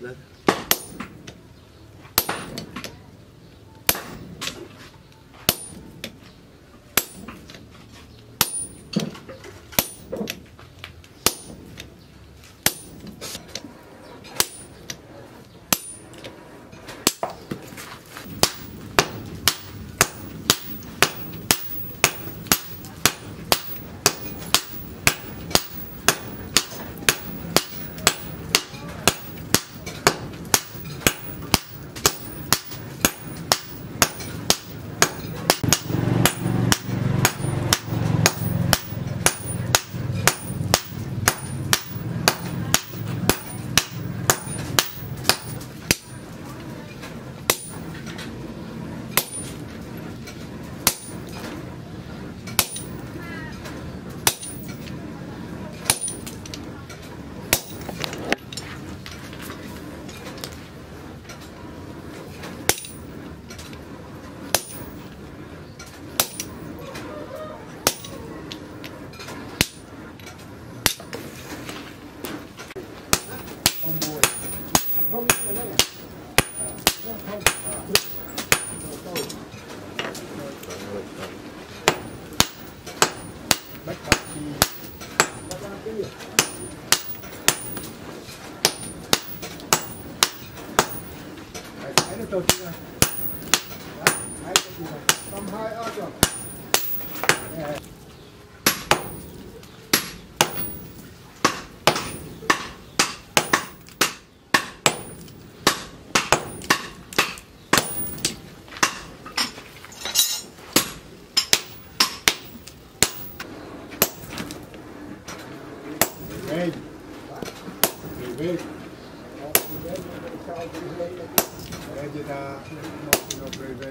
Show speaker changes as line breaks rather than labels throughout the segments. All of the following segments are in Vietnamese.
Let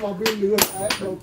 cho bên lửa ấy
à, đầu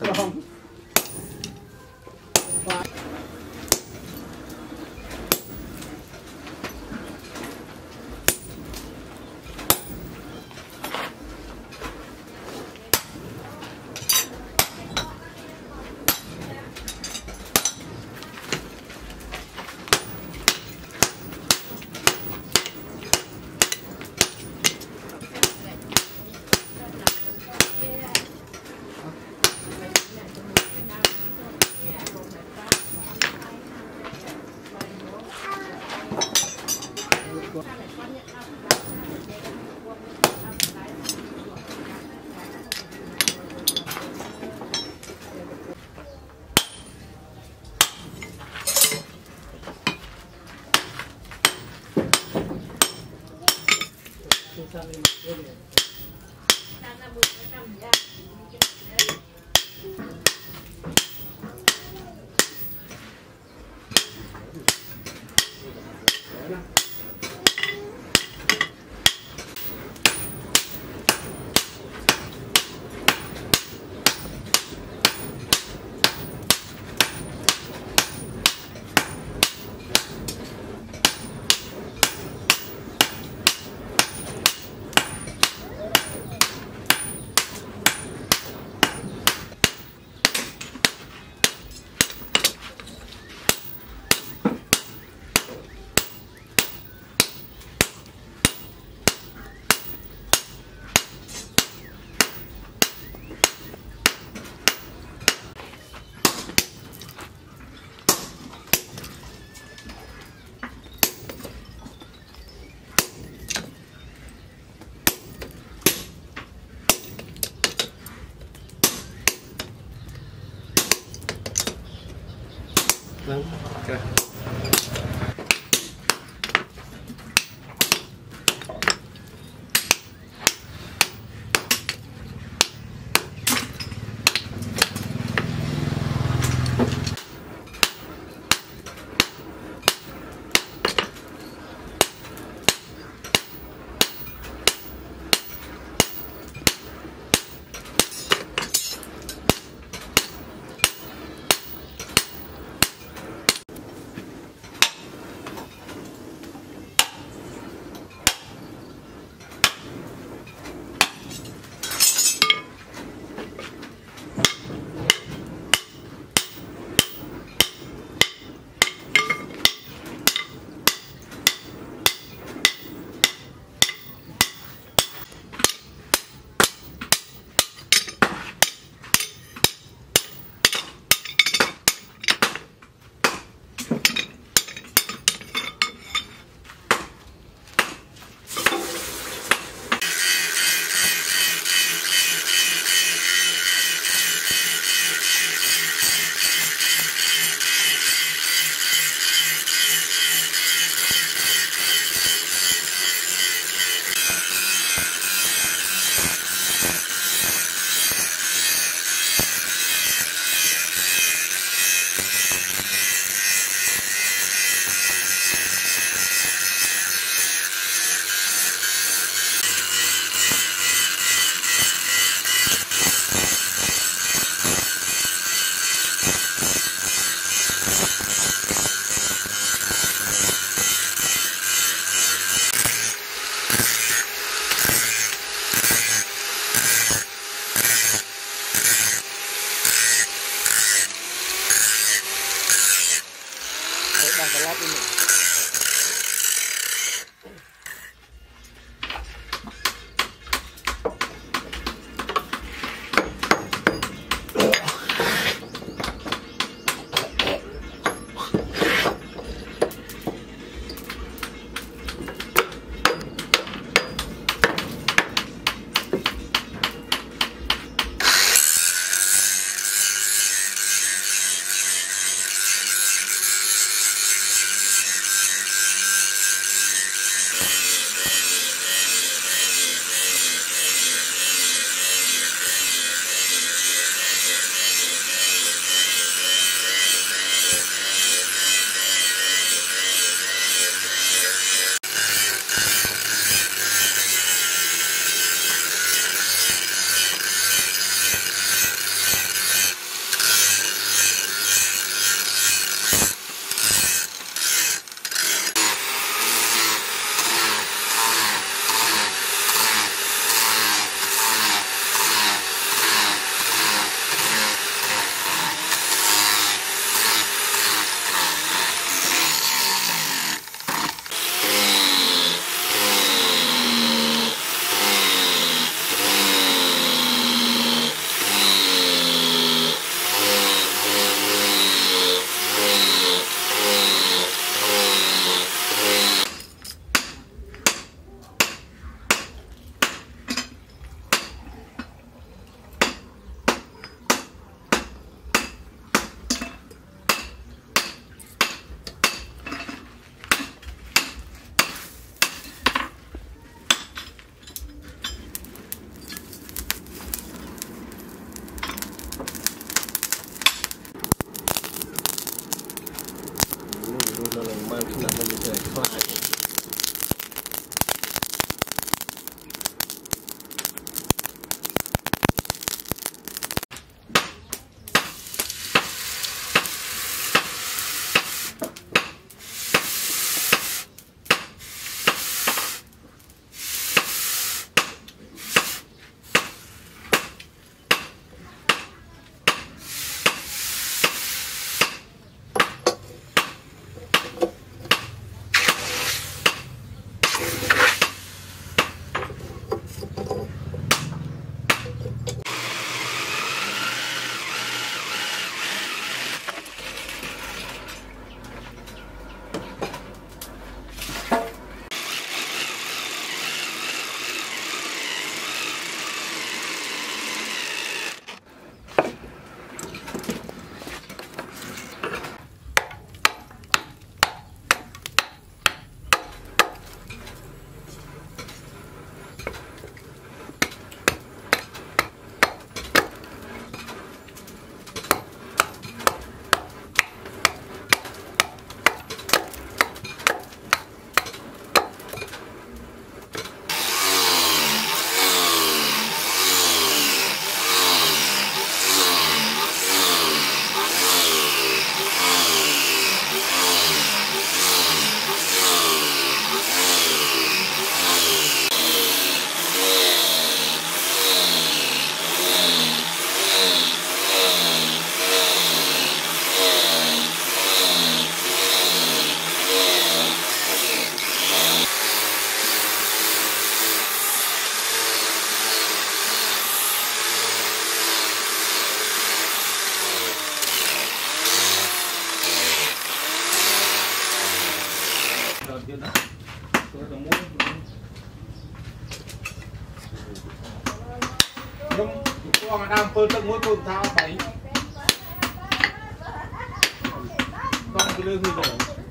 バックルーフ。